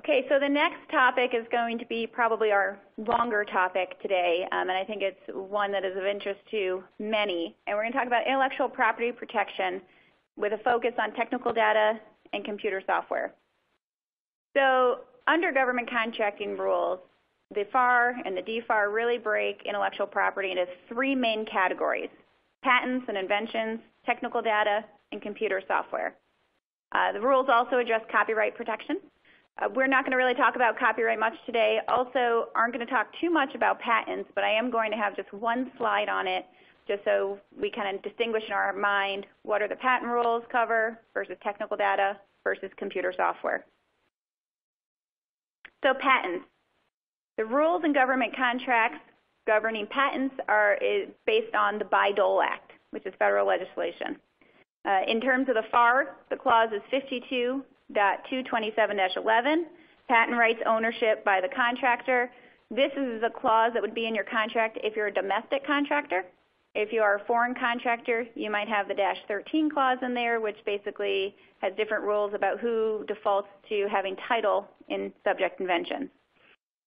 Okay, so the next topic is going to be probably our longer topic today, um, and I think it's one that is of interest to many. And we're going to talk about intellectual property protection with a focus on technical data and computer software. So under government contracting rules, the FAR and the DFAR really break intellectual property into three main categories, patents and inventions, technical data, and computer software. Uh, the rules also address copyright protection. Uh, we're not going to really talk about copyright much today. Also, aren't going to talk too much about patents, but I am going to have just one slide on it just so we kind of distinguish in our mind what are the patent rules cover versus technical data versus computer software. So patents. The rules in government contracts governing patents are based on the Bayh-Dole Act, which is federal legislation. Uh, in terms of the FAR, the clause is 52.227-11, patent rights ownership by the contractor. This is a clause that would be in your contract if you're a domestic contractor. If you are a foreign contractor, you might have the Dash 13 clause in there, which basically has different rules about who defaults to having title in subject invention.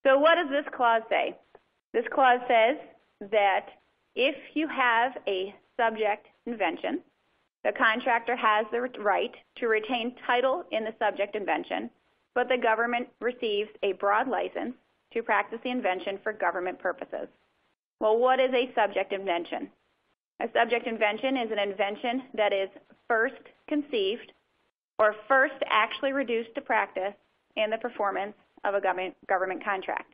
So what does this clause say? This clause says that if you have a subject invention, the contractor has the right to retain title in the subject invention, but the government receives a broad license to practice the invention for government purposes. Well, what is a subject invention? A subject invention is an invention that is first conceived or first actually reduced to practice in the performance of a government, government contract.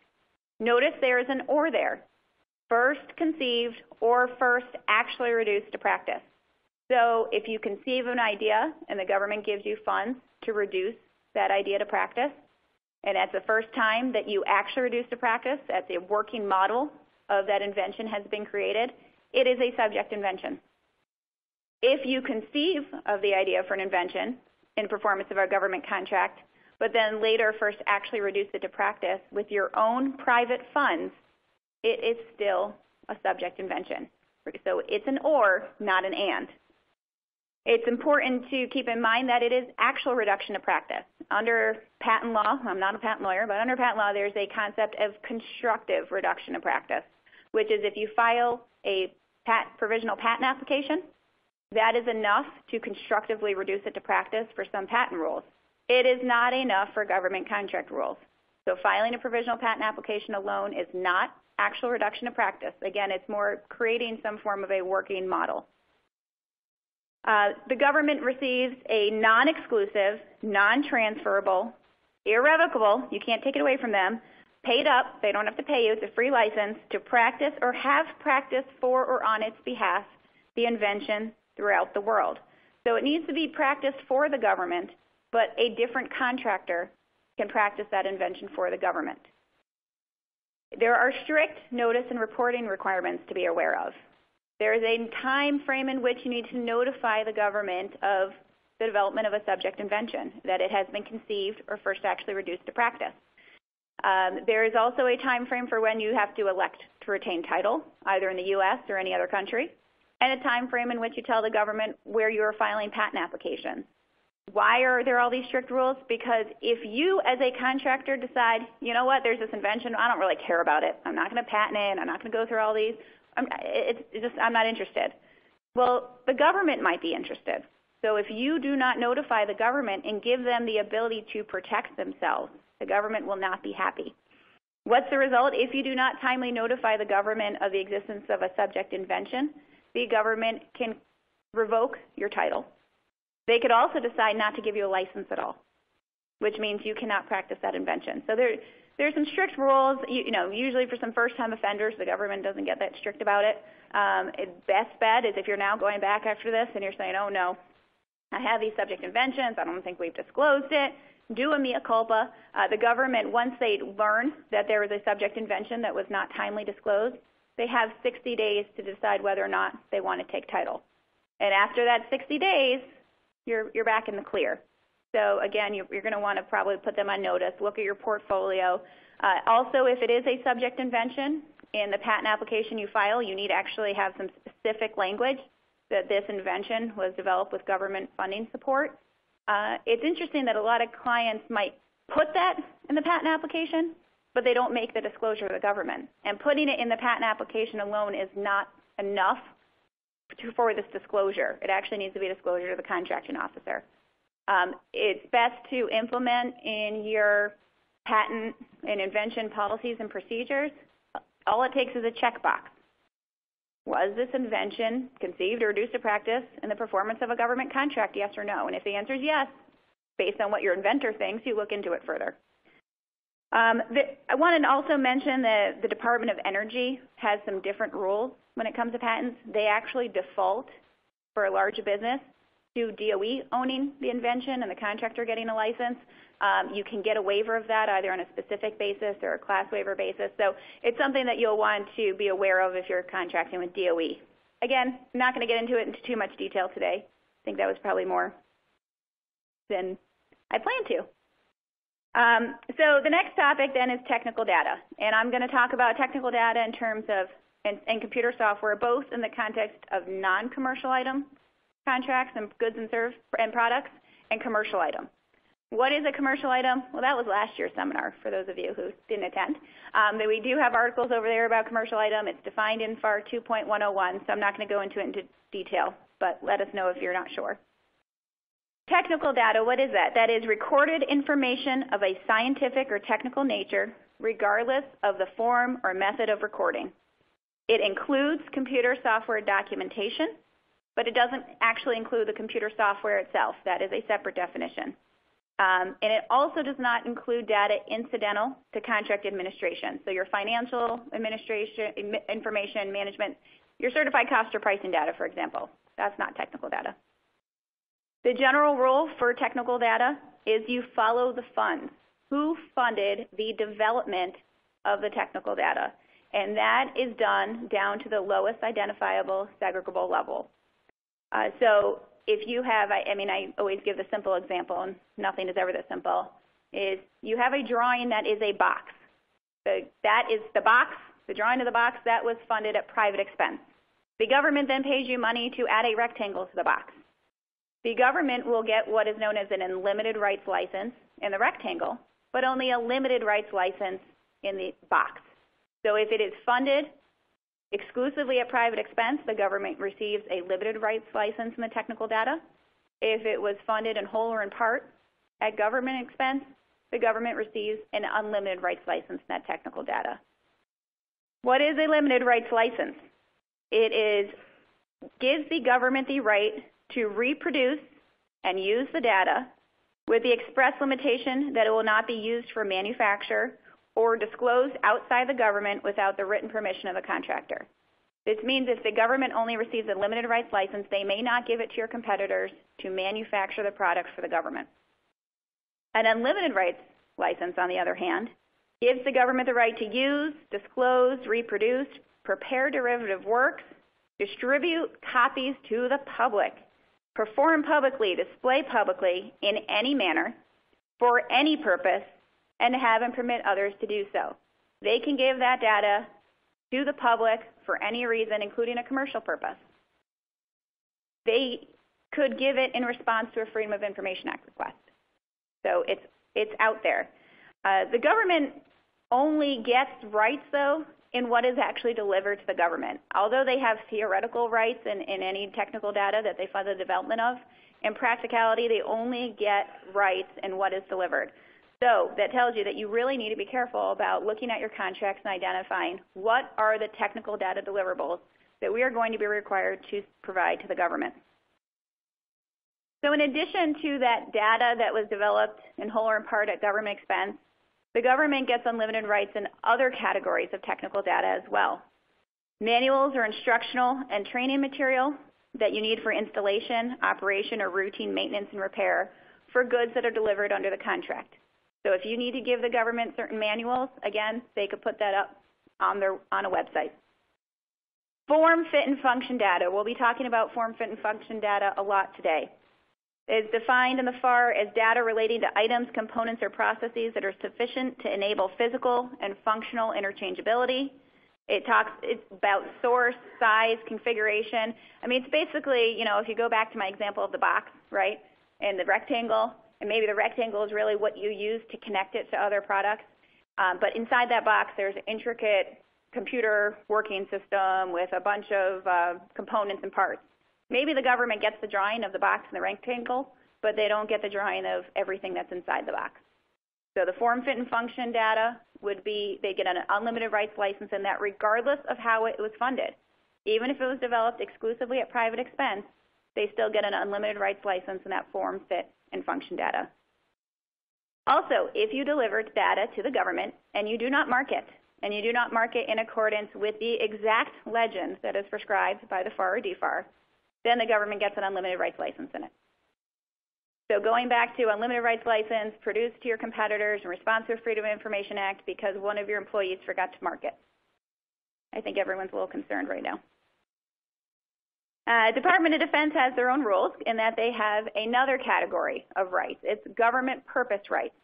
Notice there is an or there. First conceived or first actually reduced to practice. So if you conceive an idea and the government gives you funds to reduce that idea to practice, and that's the first time that you actually reduce to practice, that's a working model of that invention has been created, it is a subject invention. If you conceive of the idea for an invention in performance of a government contract, but then later first actually reduce it to practice with your own private funds, it is still a subject invention. So it's an or, not an and. It's important to keep in mind that it is actual reduction to practice. Under patent law, I'm not a patent lawyer, but under patent law there's a concept of constructive reduction to practice, which is if you file a provisional patent application, that is enough to constructively reduce it to practice for some patent rules. It is not enough for government contract rules. So filing a provisional patent application alone is not actual reduction of practice. Again, it's more creating some form of a working model. Uh, the government receives a non-exclusive, non-transferable, irrevocable, you can't take it away from them, paid up, they don't have to pay you, it's a free license, to practice or have practiced for or on its behalf the invention throughout the world. So it needs to be practiced for the government but a different contractor can practice that invention for the government. There are strict notice and reporting requirements to be aware of. There is a time frame in which you need to notify the government of the development of a subject invention, that it has been conceived or first actually reduced to practice. Um, there is also a time frame for when you have to elect to retain title, either in the U.S. or any other country, and a time frame in which you tell the government where you are filing patent applications. Why are there all these strict rules? Because if you as a contractor decide, you know what, there's this invention, I don't really care about it. I'm not going to patent it. I'm not going to go through all these. I'm, it's just, I'm not interested. Well, the government might be interested. So if you do not notify the government and give them the ability to protect themselves, the government will not be happy. What's the result? If you do not timely notify the government of the existence of a subject invention, the government can revoke your title they could also decide not to give you a license at all, which means you cannot practice that invention. So there, there's some strict rules. You, you know, usually for some first-time offenders, the government doesn't get that strict about it. Um. Best bet is if you're now going back after this and you're saying, oh no, I have these subject inventions. I don't think we've disclosed it. Do a mea culpa. Uh, the government, once they learn that there was a subject invention that was not timely disclosed, they have 60 days to decide whether or not they want to take title. And after that 60 days, you're, you're back in the clear. So again, you're, you're going to want to probably put them on notice, look at your portfolio. Uh, also, if it is a subject invention, in the patent application you file, you need to actually have some specific language that this invention was developed with government funding support. Uh, it's interesting that a lot of clients might put that in the patent application, but they don't make the disclosure to the government. And putting it in the patent application alone is not enough to, for this disclosure. It actually needs to be a disclosure to the contracting officer. Um, it's best to implement in your patent and invention policies and procedures. All it takes is a checkbox. Was this invention conceived or reduced to practice in the performance of a government contract, yes or no? And if the answer is yes, based on what your inventor thinks, you look into it further. Um, the, I wanted to also mention that the Department of Energy has some different rules when it comes to patents. They actually default for a large business to DOE owning the invention and the contractor getting a license. Um, you can get a waiver of that either on a specific basis or a class waiver basis. So it's something that you'll want to be aware of if you're contracting with DOE. Again, I'm not going to get into it into too much detail today. I think that was probably more than I planned to. Um, so the next topic then is technical data. And I'm going to talk about technical data in terms of and, and computer software, both in the context of non-commercial item contracts and goods and serve and products and commercial item. What is a commercial item? Well, that was last year's seminar for those of you who didn't attend. Um, we do have articles over there about commercial item. It's defined in FAR 2.101, so I'm not going to go into it into detail, but let us know if you're not sure. Technical data, what is that? That is recorded information of a scientific or technical nature, regardless of the form or method of recording. It includes computer software documentation, but it doesn't actually include the computer software itself. That is a separate definition. Um, and it also does not include data incidental to contract administration. So your financial administration information management, your certified cost or pricing data, for example. That's not technical data. The general rule for technical data is you follow the funds. Who funded the development of the technical data? And that is done down to the lowest identifiable segregable level. Uh, so if you have, I, I mean, I always give the simple example, and nothing is ever that simple, is you have a drawing that is a box. The, that is the box, the drawing of the box, that was funded at private expense. The government then pays you money to add a rectangle to the box. The government will get what is known as an unlimited rights license in the rectangle, but only a limited rights license in the box. So if it is funded exclusively at private expense, the government receives a limited rights license in the technical data. If it was funded in whole or in part at government expense, the government receives an unlimited rights license in that technical data. What is a limited rights license? It is gives the government the right to reproduce and use the data with the express limitation that it will not be used for manufacture or disclosed outside the government without the written permission of the contractor. This means if the government only receives a limited rights license, they may not give it to your competitors to manufacture the product for the government. An unlimited rights license, on the other hand, gives the government the right to use, disclose, reproduce, prepare derivative works, distribute copies to the public, perform publicly, display publicly in any manner, for any purpose, and to have and permit others to do so. They can give that data to the public for any reason, including a commercial purpose. They could give it in response to a Freedom of Information Act request. So it's, it's out there. Uh, the government only gets rights, though, in what is actually delivered to the government. Although they have theoretical rights in, in any technical data that they fund the development of, in practicality, they only get rights in what is delivered. So that tells you that you really need to be careful about looking at your contracts and identifying what are the technical data deliverables that we are going to be required to provide to the government. So in addition to that data that was developed in whole or in part at government expense, the government gets unlimited rights in other categories of technical data as well. Manuals or instructional and training material that you need for installation, operation, or routine maintenance and repair for goods that are delivered under the contract. So if you need to give the government certain manuals, again, they could put that up on, their, on a website. Form, fit, and function data. We'll be talking about form, fit, and function data a lot today It is defined in the FAR as data relating to items, components, or processes that are sufficient to enable physical and functional interchangeability. It talks it's about source, size, configuration. I mean, it's basically, you know, if you go back to my example of the box, right, and the rectangle, and maybe the rectangle is really what you use to connect it to other products. Um, but inside that box, there's an intricate computer working system with a bunch of uh, components and parts. Maybe the government gets the drawing of the box and the rectangle, but they don't get the drawing of everything that's inside the box. So the form, fit, and function data would be, they get an unlimited rights license in that regardless of how it was funded. Even if it was developed exclusively at private expense, they still get an unlimited rights license in that form, fit, and function data. Also, if you deliver data to the government and you do not mark it, and you do not mark it in accordance with the exact legend that is prescribed by the FAR or DFAR, then the government gets an unlimited rights license in it. So going back to unlimited rights license produced to your competitors in response to the Freedom of Information Act because one of your employees forgot to mark it. I think everyone's a little concerned right now. Uh, Department of Defense has their own rules in that they have another category of rights. It's government purpose rights.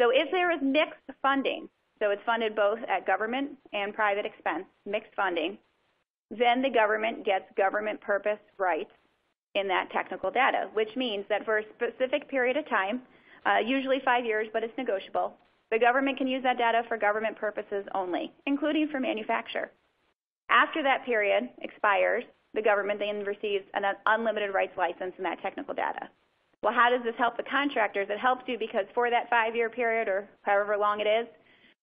So if there is mixed funding, so it's funded both at government and private expense, mixed funding, then the government gets government purpose rights in that technical data, which means that for a specific period of time, uh, usually five years, but it's negotiable, the government can use that data for government purposes only, including for manufacture. After that period expires, the government then receives an unlimited rights license in that technical data. Well, how does this help the contractors? It helps you because for that five-year period or however long it is,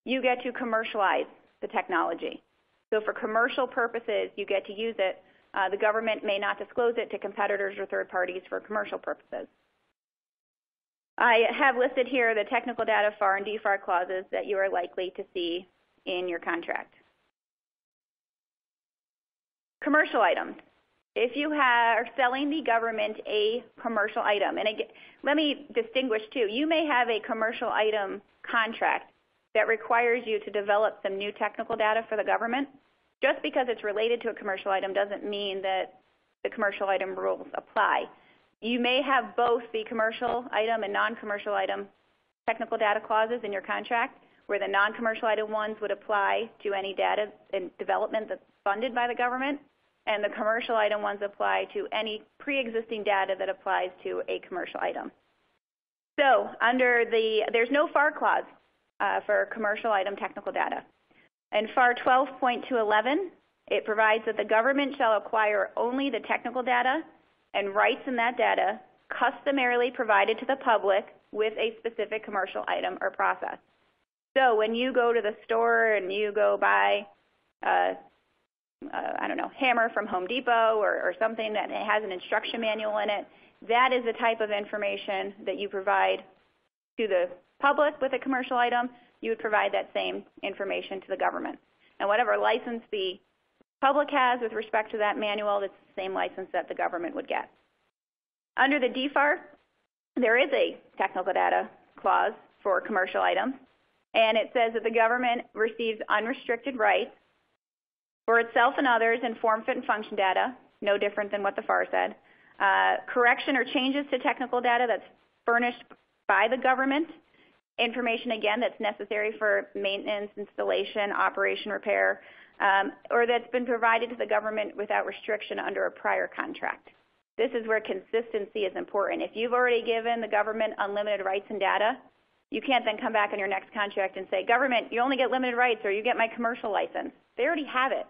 you get to commercialize the technology. So for commercial purposes, you get to use it. Uh, the government may not disclose it to competitors or third parties for commercial purposes. I have listed here the technical data FAR and DFAR clauses that you are likely to see in your contract. Commercial items. If you are selling the government a commercial item, and again, let me distinguish too, you may have a commercial item contract that requires you to develop some new technical data for the government. Just because it's related to a commercial item doesn't mean that the commercial item rules apply. You may have both the commercial item and non-commercial item technical data clauses in your contract, where the non-commercial item ones would apply to any data and development that's funded by the government, and the commercial item ones apply to any pre-existing data that applies to a commercial item. So under the, there's no FAR clause uh, for commercial item technical data. In FAR 12.211, it provides that the government shall acquire only the technical data and rights in that data customarily provided to the public with a specific commercial item or process. So when you go to the store and you go buy uh, uh, I don't know, hammer from Home Depot or, or something that has an instruction manual in it, that is the type of information that you provide to the public with a commercial item. You would provide that same information to the government. And whatever license the public has with respect to that manual, it's the same license that the government would get. Under the DFAR, there is a technical data clause for commercial items, and it says that the government receives unrestricted rights for itself and others in form, fit, and function data, no different than what the FAR said. Uh, correction or changes to technical data that's furnished by the government. Information, again, that's necessary for maintenance, installation, operation, repair, um, or that's been provided to the government without restriction under a prior contract. This is where consistency is important. If you've already given the government unlimited rights and data, you can't then come back in your next contract and say, government, you only get limited rights or you get my commercial license. They already have it.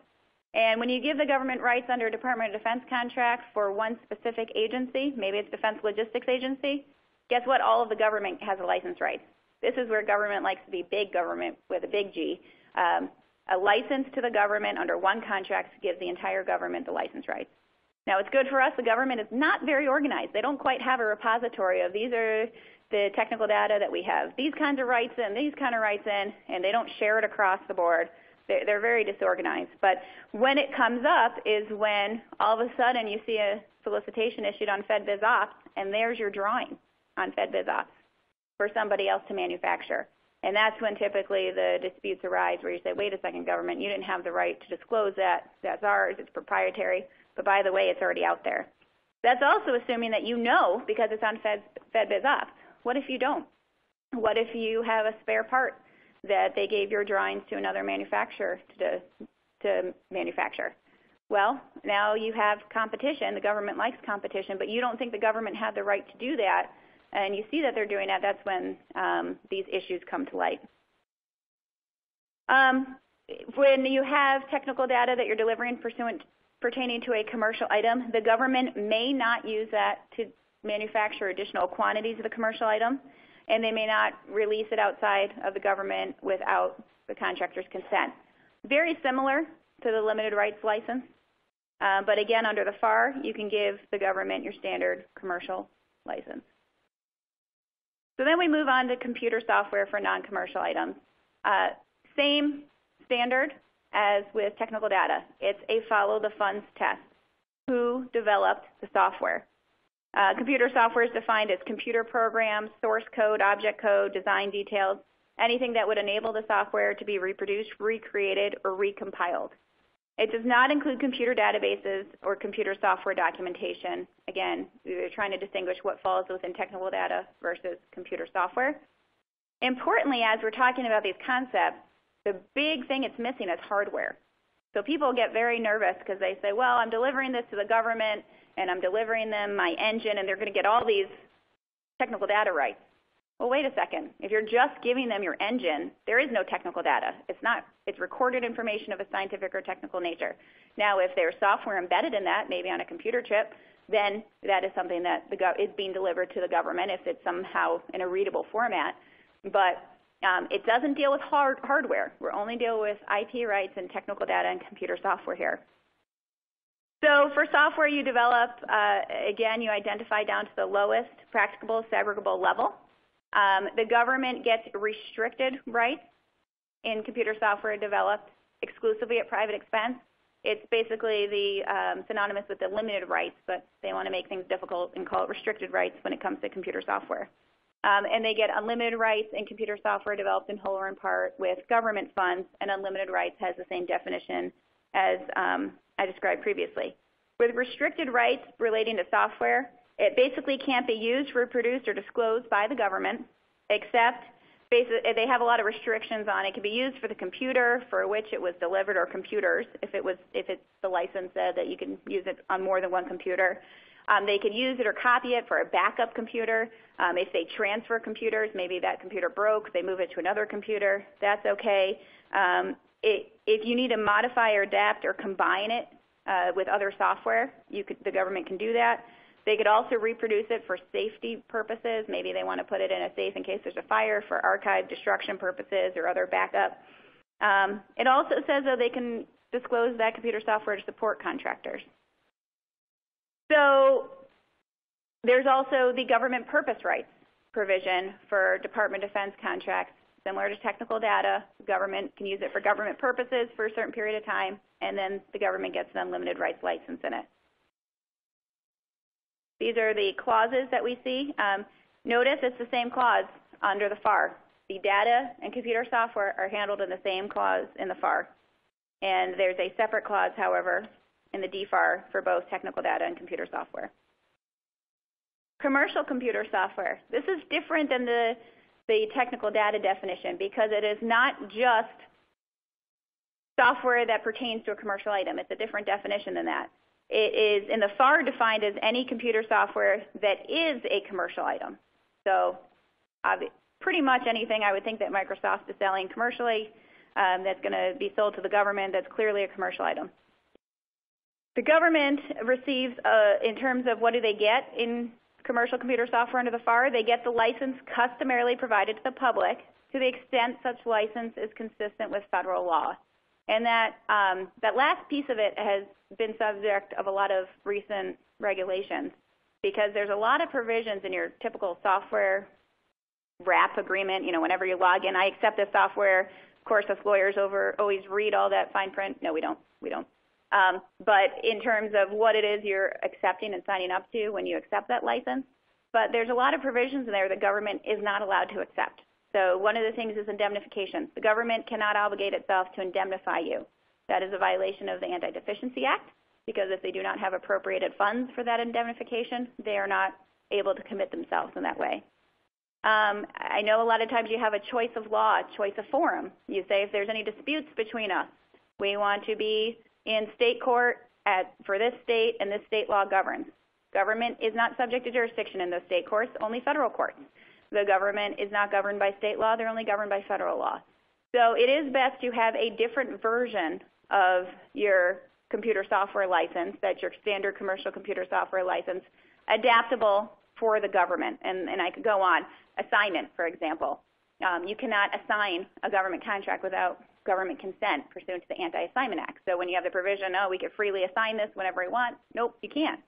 And when you give the government rights under a Department of Defense contract for one specific agency, maybe it's Defense Logistics Agency, guess what? All of the government has a license rights. This is where government likes to be big government with a big G. Um, a license to the government under one contract gives the entire government the license rights. Now, it's good for us. The government is not very organized. They don't quite have a repository of these are the technical data that we have, these kinds of rights in, these kind of rights in, and they don't share it across the board. They're, very disorganized. But when it comes up is when all of a sudden you see a solicitation issued on FedBiz Ops, and there's your drawing on FedBiz Ops for somebody else to manufacture. And that's when typically the disputes arise where you say, wait a second, government, you didn't have the right to disclose that. That's ours. It's proprietary. But by the way, it's already out there. That's also assuming that you know because it's on Fed, FedBiz Ops. What if you don't? What if you have a spare part that they gave your drawings to another manufacturer to, to manufacture. Well, now you have competition. The government likes competition, but you don't think the government had the right to do that and you see that they're doing that, that's when um, these issues come to light. Um, when you have technical data that you're delivering pursuant pertaining to a commercial item, the government may not use that to manufacture additional quantities of the commercial item, and they may not release it outside of the government without the contractor's consent. Very similar to the limited rights license, uh, but again, under the FAR, you can give the government your standard commercial license. So then we move on to computer software for non-commercial items. Uh, same standard as with technical data. It's a follow the funds test. Who developed the software? Uh, computer software is defined as computer programs, source code, object code, design details, anything that would enable the software to be reproduced, recreated, or recompiled. It does not include computer databases or computer software documentation. Again, we're trying to distinguish what falls within technical data versus computer software. Importantly, as we're talking about these concepts, the big thing it's missing is hardware. So people get very nervous because they say, well, I'm delivering this to the government and I'm delivering them my engine and they're going to get all these technical data rights. Well, wait a second. If you're just giving them your engine, there is no technical data. It's not. It's recorded information of a scientific or technical nature. Now, if there's software embedded in that, maybe on a computer chip, then that is something that the is being delivered to the government if it's somehow in a readable format. But um, it doesn't deal with hard hardware. We're only dealing with IP rights and technical data and computer software here. So for software you develop, uh, again, you identify down to the lowest practicable segregable level. Um, the government gets restricted rights in computer software developed exclusively at private expense. It's basically the um, synonymous with the limited rights, but they want to make things difficult and call it restricted rights when it comes to computer software. Um, and they get unlimited rights in computer software developed in whole or in part with government funds, and unlimited rights has the same definition as um, I described previously. With restricted rights relating to software, it basically can't be used, reproduced, or disclosed by the government, except they have a lot of restrictions on it. It can be used for the computer for which it was delivered, or computers, if it was if it's the license said that you can use it on more than one computer. Um, they could use it or copy it for a backup computer. Um, if they transfer computers, maybe that computer broke, they move it to another computer, that's okay. Um, it, if you need to modify or adapt or combine it uh, with other software, could, the government can do that. They could also reproduce it for safety purposes. Maybe they want to put it in a safe in case there's a fire for archive destruction purposes or other backup. Um, it also says that they can disclose that computer software to support contractors. So there's also the government purpose rights provision for Department of Defense contracts. Similar to technical data, government can use it for government purposes for a certain period of time, and then the government gets an unlimited rights license in it. These are the clauses that we see. Um, notice it's the same clause under the FAR. The data and computer software are handled in the same clause in the FAR. And there's a separate clause, however, in the DFAR for both technical data and computer software. Commercial computer software. This is different than the, the technical data definition because it is not just software that pertains to a commercial item. It's a different definition than that. It is in the FAR defined as any computer software that is a commercial item. So pretty much anything I would think that Microsoft is selling commercially um, that's going to be sold to the government that's clearly a commercial item. The government receives, uh, in terms of what do they get in commercial computer software under the FAR, they get the license customarily provided to the public to the extent such license is consistent with federal law. And that, um, that last piece of it has been subject of a lot of recent regulations because there's a lot of provisions in your typical software wrap agreement. You know, whenever you log in, I accept this software. Of course, us lawyers over always read all that fine print. No, we don't. We don't. Um, but in terms of what it is you're accepting and signing up to when you accept that license, but there's a lot of provisions in there the government is not allowed to accept. So one of the things is indemnification. The government cannot obligate itself to indemnify you. That is a violation of the Anti-Deficiency Act because if they do not have appropriated funds for that indemnification, they are not able to commit themselves in that way. Um, I know a lot of times you have a choice of law, a choice of forum. You say if there's any disputes between us, we want to be in state court at, for this state and this state law governs. Government is not subject to jurisdiction in those state courts, only federal courts. The government is not governed by state law, they're only governed by federal law. So it is best to have a different version of your computer software license, that's your standard commercial computer software license, adaptable for the government. And, and I could go on. Assignment, for example. Um, you cannot assign a government contract without government consent pursuant to the Anti-Assignment Act. So when you have the provision, oh, we could freely assign this whenever we want, nope, you can't.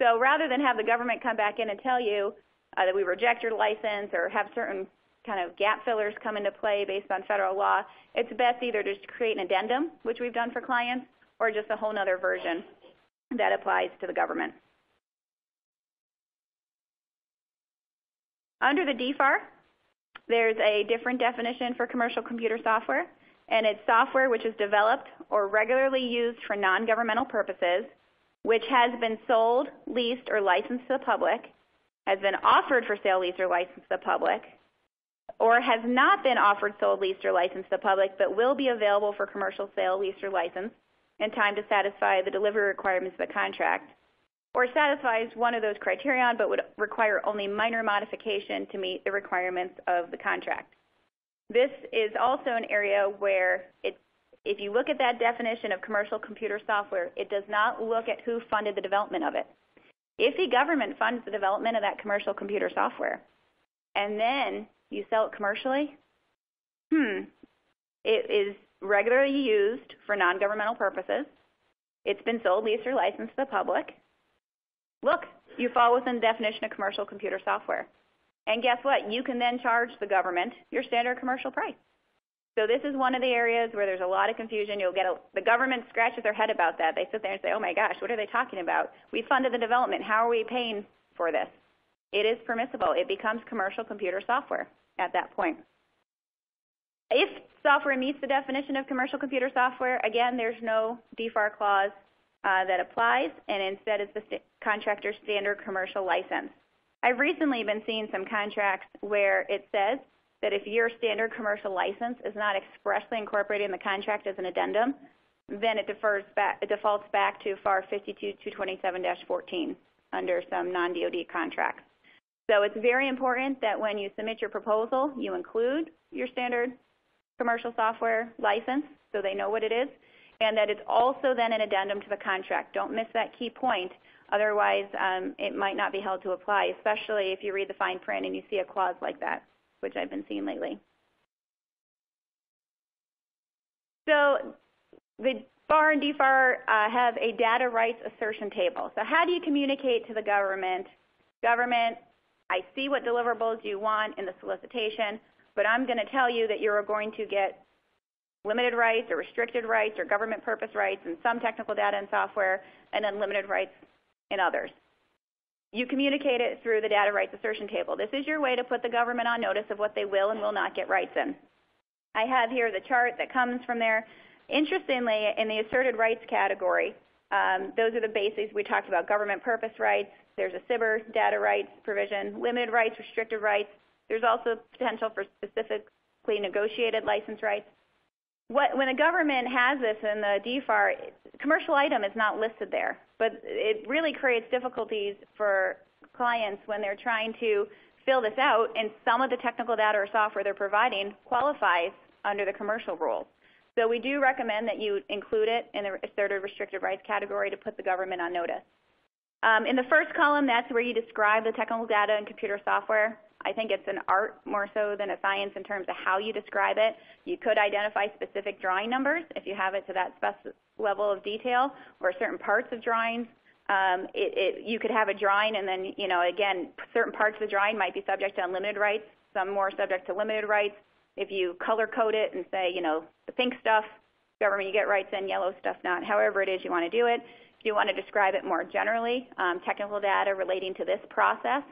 So rather than have the government come back in and tell you uh, that we reject your license or have certain kind of gap fillers come into play based on federal law, it's best either to just create an addendum, which we've done for clients, or just a whole other version that applies to the government. Under the DFAR, there's a different definition for commercial computer software, and it's software which is developed or regularly used for non-governmental purposes, which has been sold, leased, or licensed to the public, has been offered for sale, lease, or license to the public, or has not been offered, sold, leased, or licensed to the public, but will be available for commercial sale, lease, or license in time to satisfy the delivery requirements of the contract, or satisfies one of those criterion but would require only minor modification to meet the requirements of the contract. This is also an area where it, if you look at that definition of commercial computer software, it does not look at who funded the development of it. If the government funds the development of that commercial computer software, and then you sell it commercially, hmm, it is regularly used for non-governmental purposes. It's been sold, leased, or licensed to the public. Look, you fall within the definition of commercial computer software. And guess what? You can then charge the government your standard commercial price. So this is one of the areas where there's a lot of confusion. You'll get a, the government scratches their head about that. They sit there and say, "Oh my gosh, what are they talking about? We funded the development. How are we paying for this?" It is permissible. It becomes commercial computer software at that point. If software meets the definition of commercial computer software, again, there's no DFAR clause uh, that applies, and instead it's the st contractor standard commercial license. I've recently been seeing some contracts where it says that if your standard commercial license is not expressly incorporated in the contract as an addendum, then it, back, it defaults back to FAR 52227-14 under some non-DoD contracts. So it's very important that when you submit your proposal, you include your standard commercial software license so they know what it is, and that it's also then an addendum to the contract. Don't miss that key point. Otherwise, um, it might not be held to apply, especially if you read the fine print and you see a clause like that, which I've been seeing lately. So the FAR and DFAR uh, have a data rights assertion table. So how do you communicate to the government? Government, I see what deliverables you want in the solicitation but I'm going to tell you that you're going to get limited rights or restricted rights or government purpose rights in some technical data and software, and unlimited rights in others. You communicate it through the data rights assertion table. This is your way to put the government on notice of what they will and will not get rights in. I have here the chart that comes from there. Interestingly, in the asserted rights category, um, those are the bases we talked about, government purpose rights. There's a SBIR data rights provision, limited rights, restricted rights, there's also potential for specifically negotiated license rights. What, when the government has this in the DFAR, commercial item is not listed there, but it really creates difficulties for clients when they're trying to fill this out, and some of the technical data or software they're providing qualifies under the commercial rules. So we do recommend that you include it in the asserted restricted rights category to put the government on notice. Um, in the first column, that's where you describe the technical data and computer software. I think it's an art more so than a science in terms of how you describe it. You could identify specific drawing numbers if you have it to that level of detail, or certain parts of drawings. Um, it, it, you could have a drawing, and then you know again, certain parts of the drawing might be subject to unlimited rights, some more subject to limited rights. If you color code it and say, you know, the pink stuff, government you get rights in, yellow stuff not. However it is you want to do it. You want to describe it more generally, um, technical data relating to this process,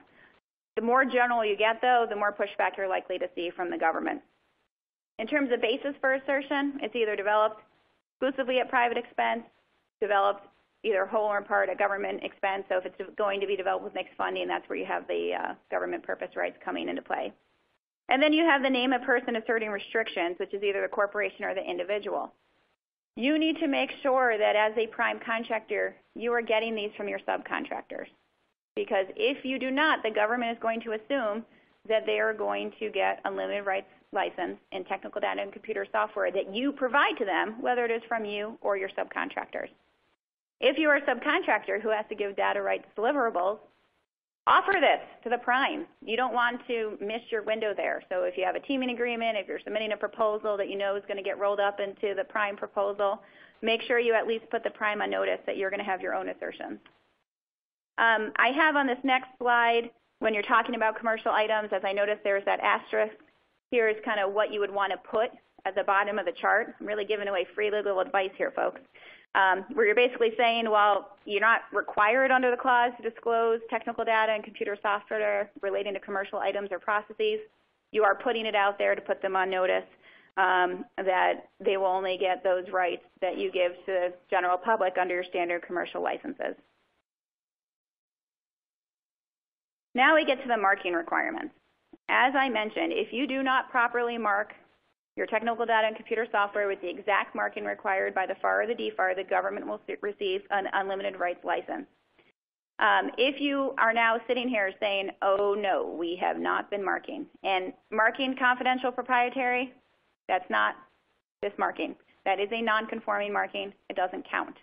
the more general you get, though, the more pushback you're likely to see from the government. In terms of basis for assertion, it's either developed exclusively at private expense, developed either whole or in part at government expense. So if it's going to be developed with mixed funding, that's where you have the uh, government purpose rights coming into play. And then you have the name of person asserting restrictions, which is either the corporation or the individual. You need to make sure that as a prime contractor, you are getting these from your subcontractors. Because if you do not, the government is going to assume that they are going to get unlimited rights license in technical data and computer software that you provide to them, whether it is from you or your subcontractors. If you are a subcontractor who has to give data rights deliverables, offer this to the prime. You don't want to miss your window there. So if you have a teaming agreement, if you're submitting a proposal that you know is going to get rolled up into the prime proposal, make sure you at least put the prime on notice that you're going to have your own assertions. Um, I have on this next slide, when you're talking about commercial items, as I noticed there's that asterisk, here is kind of what you would want to put at the bottom of the chart. I'm really giving away free legal advice here, folks. Um, where you're basically saying, well, you're not required under the clause to disclose technical data and computer software relating to commercial items or processes. You are putting it out there to put them on notice um, that they will only get those rights that you give to the general public under your standard commercial licenses. Now we get to the marking requirements. As I mentioned, if you do not properly mark your technical data and computer software with the exact marking required by the FAR or the DFAR, the government will receive an unlimited rights license. Um, if you are now sitting here saying, oh no, we have not been marking, and marking confidential proprietary, that's not this marking. That is a non-conforming marking. It doesn't count.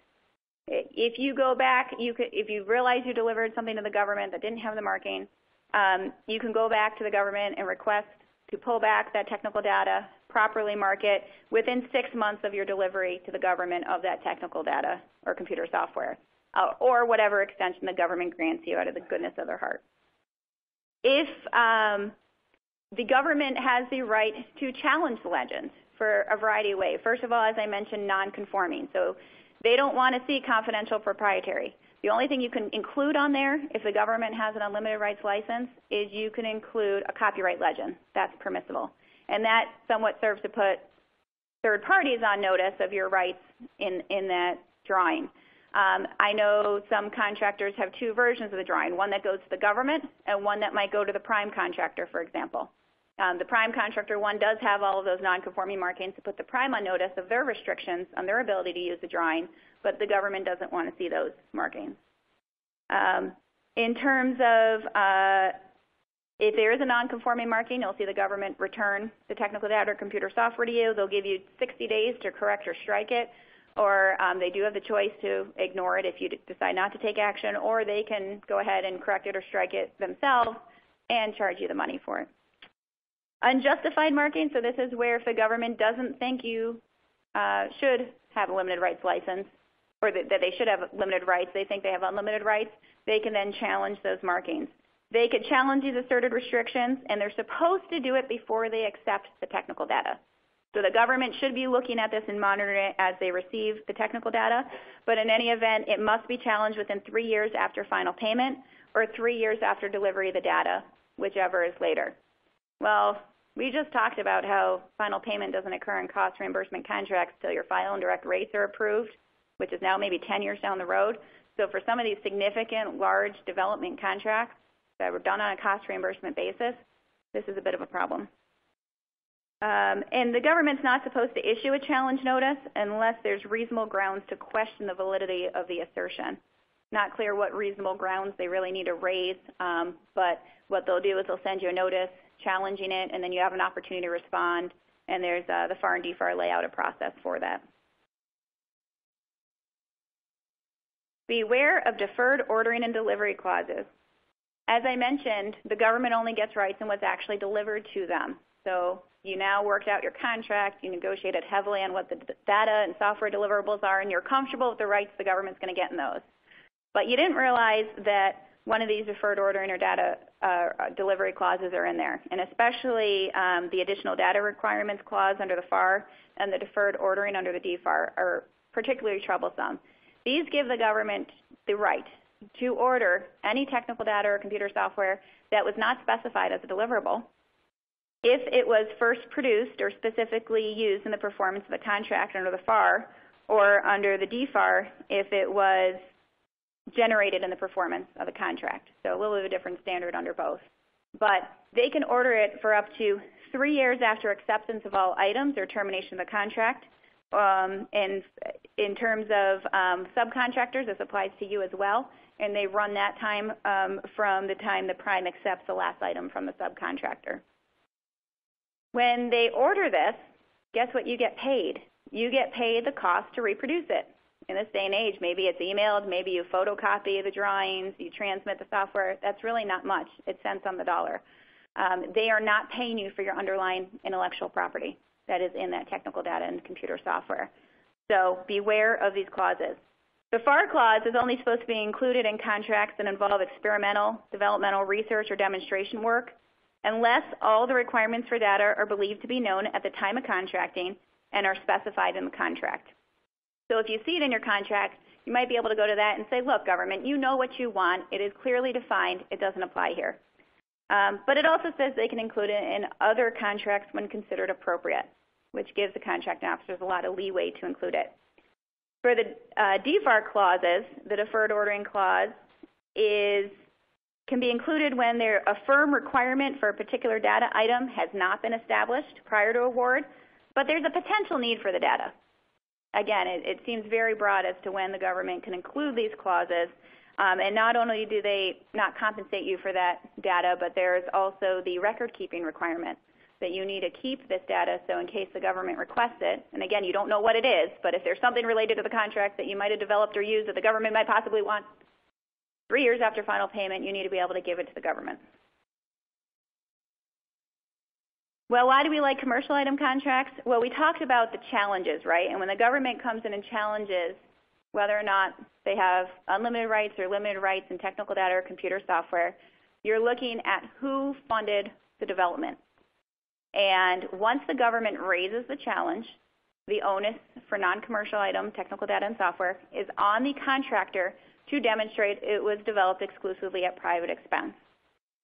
If you go back, you could, if you realize you delivered something to the government that didn't have the marking, um, you can go back to the government and request to pull back that technical data, properly mark it within six months of your delivery to the government of that technical data or computer software, uh, or whatever extension the government grants you out of the goodness of their heart. If um, the government has the right to challenge the legends for a variety of ways. First of all, as I mentioned, non-conforming. So they don't want to see confidential proprietary. The only thing you can include on there, if the government has an unlimited rights license, is you can include a copyright legend. That's permissible. And that somewhat serves to put third parties on notice of your rights in, in that drawing. Um, I know some contractors have two versions of the drawing, one that goes to the government and one that might go to the prime contractor, for example. Um, the prime contractor one does have all of those non-conforming markings to put the prime on notice of their restrictions on their ability to use the drawing, but the government doesn't want to see those markings. Um, in terms of uh, if there is a non-conforming marking, you'll see the government return the technical data or computer software to you. They'll give you 60 days to correct or strike it, or um, they do have the choice to ignore it if you decide not to take action, or they can go ahead and correct it or strike it themselves and charge you the money for it. Unjustified marking, so this is where if the government doesn't think you uh, should have a limited rights license, or that, that they should have limited rights, they think they have unlimited rights, they can then challenge those markings. They could challenge these asserted restrictions, and they're supposed to do it before they accept the technical data. So the government should be looking at this and monitoring it as they receive the technical data. But in any event, it must be challenged within three years after final payment or three years after delivery of the data, whichever is later. Well, we just talked about how final payment doesn't occur in cost reimbursement contracts until your final and direct rates are approved, which is now maybe 10 years down the road. So for some of these significant large development contracts that were done on a cost reimbursement basis, this is a bit of a problem. Um, and the government's not supposed to issue a challenge notice unless there's reasonable grounds to question the validity of the assertion. Not clear what reasonable grounds they really need to raise, um, but what they'll do is they'll send you a notice challenging it, and then you have an opportunity to respond, and there's uh, the FAR and DFAR layout a process for that. Beware of deferred ordering and delivery clauses. As I mentioned, the government only gets rights in what's actually delivered to them. So you now worked out your contract, you negotiated heavily on what the data and software deliverables are, and you're comfortable with the rights the government's going to get in those. But you didn't realize that one of these deferred ordering or data uh, delivery clauses are in there, and especially um, the additional data requirements clause under the FAR and the deferred ordering under the DFAR are particularly troublesome. These give the government the right to order any technical data or computer software that was not specified as a deliverable if it was first produced or specifically used in the performance of the contract under the FAR or under the DFAR if it was generated in the performance of the contract. So a little bit of a different standard under both. But they can order it for up to three years after acceptance of all items or termination of the contract, in terms of um, subcontractors, this applies to you as well, and they run that time um, from the time the prime accepts the last item from the subcontractor. When they order this, guess what you get paid? You get paid the cost to reproduce it. In this day and age, maybe it's emailed, maybe you photocopy the drawings, you transmit the software. That's really not much. It's cents on the dollar. Um, they are not paying you for your underlying intellectual property that is in that technical data and computer software. So beware of these clauses. The FAR clause is only supposed to be included in contracts that involve experimental, developmental research, or demonstration work unless all the requirements for data are believed to be known at the time of contracting and are specified in the contract. So if you see it in your contract, you might be able to go to that and say, look, government, you know what you want. It is clearly defined. It doesn't apply here. Um, but it also says they can include it in other contracts when considered appropriate, which gives the contracting officers a lot of leeway to include it. For the uh, DFAR clauses, the deferred ordering clause is can be included when there, a firm requirement for a particular data item has not been established prior to award, but there's a potential need for the data. Again, it, it seems very broad as to when the government can include these clauses um, and not only do they not compensate you for that data, but there's also the record keeping requirement that you need to keep this data so in case the government requests it, and again, you don't know what it is, but if there's something related to the contract that you might have developed or used that the government might possibly want, three years after final payment, you need to be able to give it to the government. Well, why do we like commercial item contracts? Well, we talked about the challenges, right? And when the government comes in and challenges whether or not they have unlimited rights or limited rights in technical data or computer software, you're looking at who funded the development. And once the government raises the challenge, the onus for non-commercial item, technical data and software, is on the contractor to demonstrate it was developed exclusively at private expense.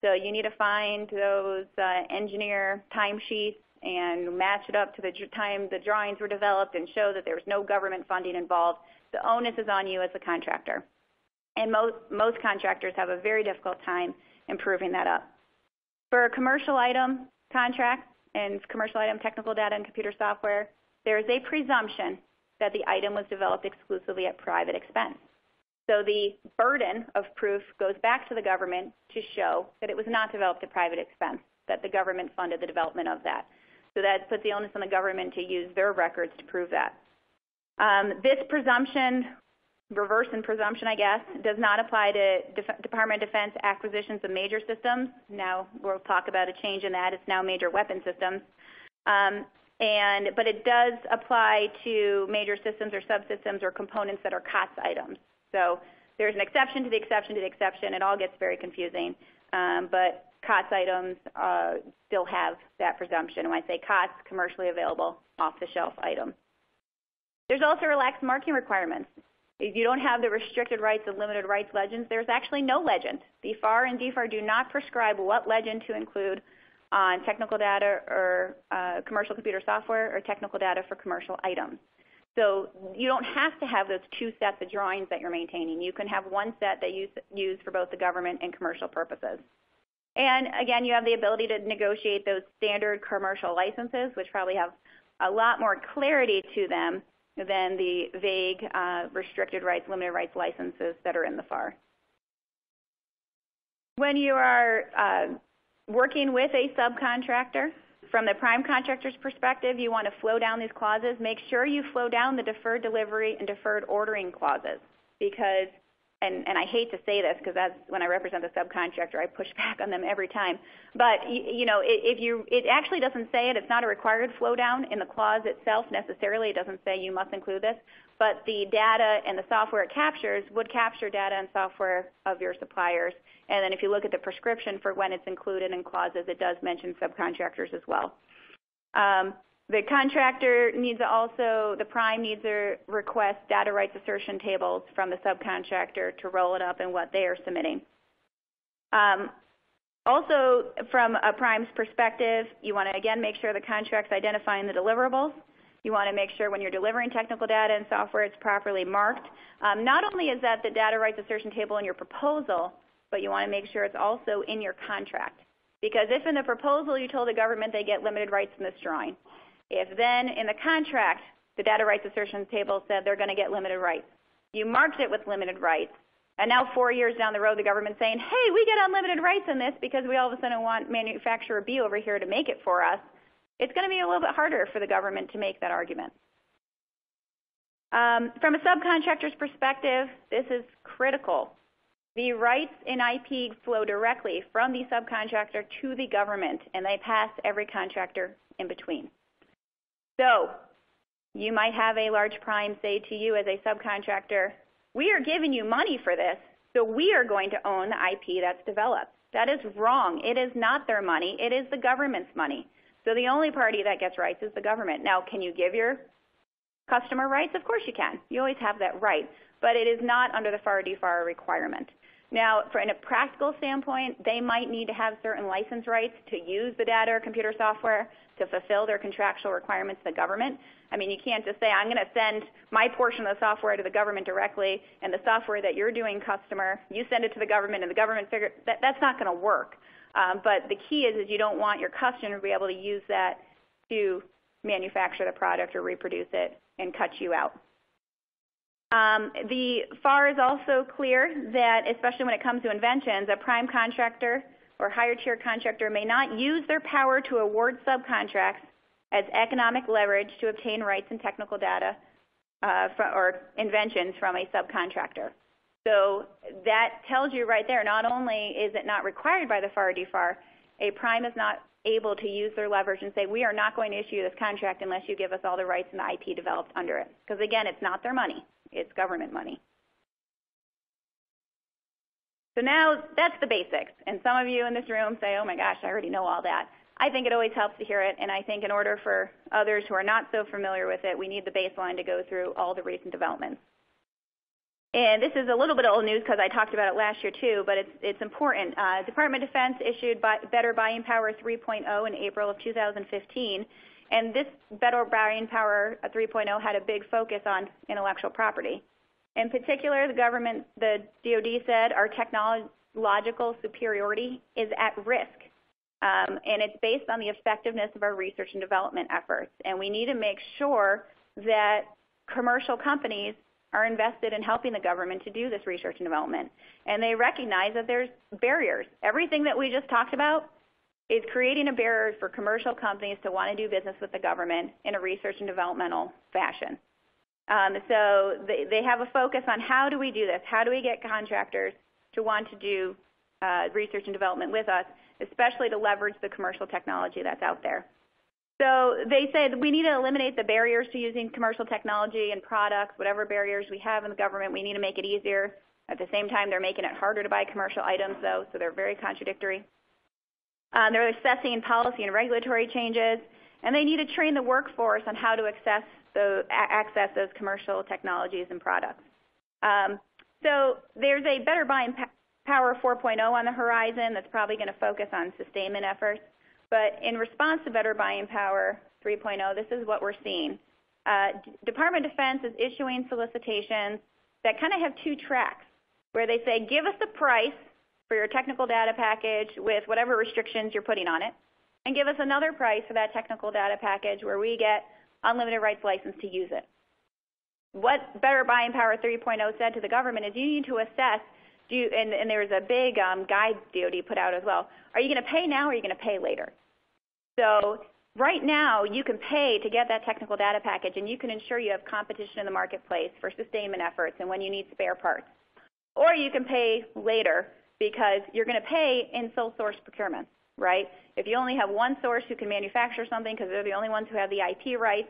So you need to find those uh, engineer timesheets and match it up to the time the drawings were developed and show that there was no government funding involved the onus is on you as a contractor. And most, most contractors have a very difficult time improving that up. For a commercial item contract and commercial item technical data and computer software, there is a presumption that the item was developed exclusively at private expense. So the burden of proof goes back to the government to show that it was not developed at private expense, that the government funded the development of that. So that puts the onus on the government to use their records to prove that. Um, this presumption, reverse in presumption, I guess, does not apply to Department of Defense acquisitions of major systems. Now we'll talk about a change in that. It's now major weapon systems. Um, and, but it does apply to major systems or subsystems or components that are COTS items. So there's an exception to the exception to the exception. It all gets very confusing. Um, but COTS items uh, still have that presumption. When I say COTS, commercially available, off-the-shelf item. There's also relaxed marking requirements. If you don't have the restricted rights and limited rights legends, there's actually no legend. The FAR and DFAR do not prescribe what legend to include on technical data or uh, commercial computer software or technical data for commercial items. So you don't have to have those two sets of drawings that you're maintaining. You can have one set that you use for both the government and commercial purposes. And again, you have the ability to negotiate those standard commercial licenses, which probably have a lot more clarity to them than the vague uh, restricted rights, limited rights licenses that are in the FAR. When you are uh, working with a subcontractor, from the prime contractor's perspective, you want to flow down these clauses. Make sure you flow down the deferred delivery and deferred ordering clauses because and, and I hate to say this because that's when I represent the subcontractor, I push back on them every time. But you, you know, if you, it actually doesn't say it. It's not a required flow down in the clause itself necessarily. It doesn't say you must include this. But the data and the software it captures would capture data and software of your suppliers. And then if you look at the prescription for when it's included in clauses, it does mention subcontractors as well. Um, the contractor needs also, the prime needs to request data rights assertion tables from the subcontractor to roll it up in what they are submitting. Um, also, from a prime's perspective, you want to again make sure the contract's identifying the deliverables. You want to make sure when you're delivering technical data and software it's properly marked. Um, not only is that the data rights assertion table in your proposal, but you want to make sure it's also in your contract. Because if in the proposal you told the government they get limited rights in this drawing, if then in the contract the data rights assertion table said they're going to get limited rights. You marked it with limited rights. And now four years down the road, the government's saying, hey, we get unlimited rights in this because we all of a sudden want manufacturer B over here to make it for us. It's going to be a little bit harder for the government to make that argument. Um, from a subcontractor's perspective, this is critical. The rights in IP flow directly from the subcontractor to the government, and they pass every contractor in between. So you might have a large prime say to you as a subcontractor, we are giving you money for this, so we are going to own the IP that's developed. That is wrong. It is not their money. It is the government's money. So the only party that gets rights is the government. Now, can you give your customer rights? Of course you can. You always have that right. But it is not under the FAR-DFAR requirement. Now, from a practical standpoint, they might need to have certain license rights to use the data or computer software to fulfill their contractual requirements to the government. I mean, you can't just say, I'm going to send my portion of the software to the government directly, and the software that you're doing customer, you send it to the government, and the government figure that that's not going to work. Um, but the key is, is you don't want your customer to be able to use that to manufacture the product or reproduce it and cut you out. Um, the FAR is also clear that, especially when it comes to inventions, a prime contractor or higher tier contractor may not use their power to award subcontracts as economic leverage to obtain rights and technical data uh, or inventions from a subcontractor. So that tells you right there, not only is it not required by the FAR-DFAR, a prime is not able to use their leverage and say, we are not going to issue this contract unless you give us all the rights and the IP developed under it. Because again, it's not their money. It's government money. So now that's the basics. And some of you in this room say, oh my gosh, I already know all that. I think it always helps to hear it, and I think in order for others who are not so familiar with it, we need the baseline to go through all the recent developments. And this is a little bit of old news because I talked about it last year too, but it's, it's important. Uh, Department of Defense issued Better Buying Power 3.0 in April of 2015, and this Better Buying Power 3.0 had a big focus on intellectual property. In particular, the government, the DoD said our technological superiority is at risk. Um, and it's based on the effectiveness of our research and development efforts. And we need to make sure that commercial companies are invested in helping the government to do this research and development. And they recognize that there's barriers. Everything that we just talked about is creating a barrier for commercial companies to want to do business with the government in a research and developmental fashion. Um, so they, they have a focus on how do we do this? How do we get contractors to want to do uh, research and development with us, especially to leverage the commercial technology that's out there. So they said we need to eliminate the barriers to using commercial technology and products, whatever barriers we have in the government, we need to make it easier. At the same time, they're making it harder to buy commercial items, though, so they're very contradictory. Uh, they're assessing policy and regulatory changes, and they need to train the workforce on how to access, the, access those commercial technologies and products. Um, so there's a Better Buying Power 4.0 on the horizon that's probably going to focus on sustainment efforts. But in response to Better Buying Power 3.0, this is what we're seeing. Uh, Department of Defense is issuing solicitations that kind of have two tracks, where they say, give us the price for your technical data package with whatever restrictions you're putting on it, and give us another price for that technical data package where we get unlimited rights license to use it. What Better Buying Power 3.0 said to the government is you need to assess, you, and, and there was a big um, guide DoD put out as well, are you going to pay now or are you going to pay later? So right now you can pay to get that technical data package and you can ensure you have competition in the marketplace for sustainment efforts and when you need spare parts. Or you can pay later because you're going to pay in sole source procurement, right? If you only have one source who can manufacture something because they're the only ones who have the IP rights,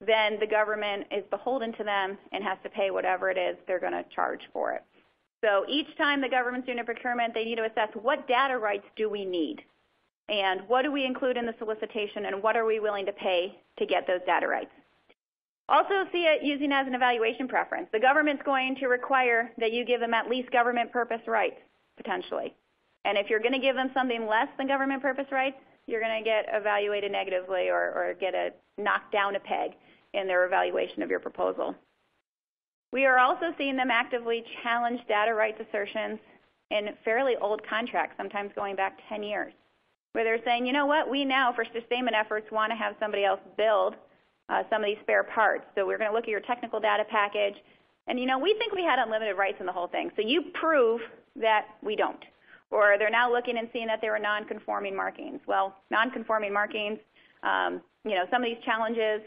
then the government is beholden to them and has to pay whatever it is they're going to charge for it. So each time the government's doing a procurement, they need to assess what data rights do we need and what do we include in the solicitation and what are we willing to pay to get those data rights. Also see it using as an evaluation preference. The government's going to require that you give them at least government purpose rights potentially. And if you're going to give them something less than government purpose rights, you're going to get evaluated negatively or, or get a knocked down a peg in their evaluation of your proposal. We are also seeing them actively challenge data rights assertions in fairly old contracts, sometimes going back 10 years, where they're saying, you know what, we now, for sustainment efforts, want to have somebody else build uh, some of these spare parts. So we're going to look at your technical data package. And you know, we think we had unlimited rights in the whole thing. So you prove that we don't. Or they're now looking and seeing that there were non-conforming markings. Well, non-conforming markings, um, you know, some of these challenges,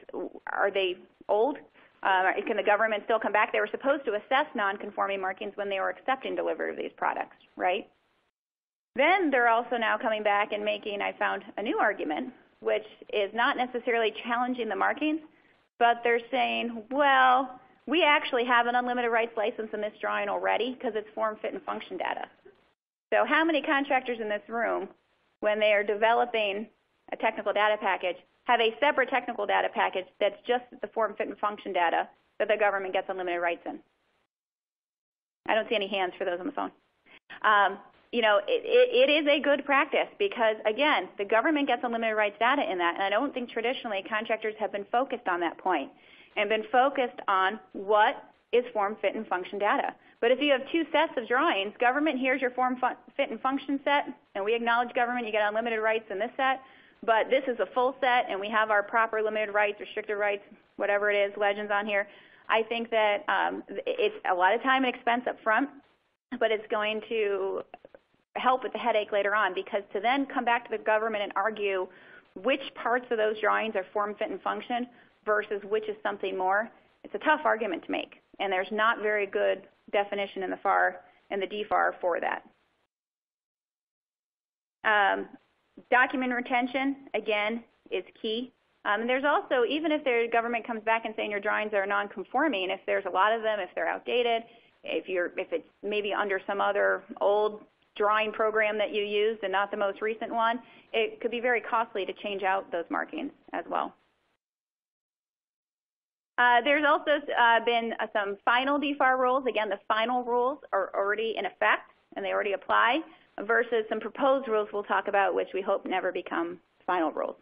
are they old? Uh, can the government still come back? They were supposed to assess non-conforming markings when they were accepting delivery of these products, right? Then they're also now coming back and making, I found, a new argument, which is not necessarily challenging the markings, but they're saying, well, we actually have an unlimited rights license in this drawing already because it's form, fit, and function data. So how many contractors in this room, when they are developing a technical data package, have a separate technical data package that's just the form, fit, and function data that the government gets unlimited rights in? I don't see any hands for those on the phone. Um, you know, it, it, it is a good practice because, again, the government gets unlimited rights data in that, and I don't think traditionally contractors have been focused on that point and been focused on what is form, fit, and function data. But if you have two sets of drawings, government, here's your form, fit, and function set, and we acknowledge government, you get unlimited rights in this set, but this is a full set, and we have our proper limited rights, restricted rights, whatever it is, legends on here. I think that um, it's a lot of time and expense up front, but it's going to help with the headache later on because to then come back to the government and argue which parts of those drawings are form, fit, and function versus which is something more, it's a tough argument to make. And there's not very good definition in the FAR and the DFAR for that. Um, document retention, again, is key. Um, and there's also, even if the government comes back and saying your drawings are non-conforming, if there's a lot of them, if they're outdated, if you're if it's maybe under some other old drawing program that you used and not the most recent one, it could be very costly to change out those markings as well. Uh, there's also uh, been uh, some final DFAR rules. Again, the final rules are already in effect and they already apply versus some proposed rules we'll talk about which we hope never become final rules.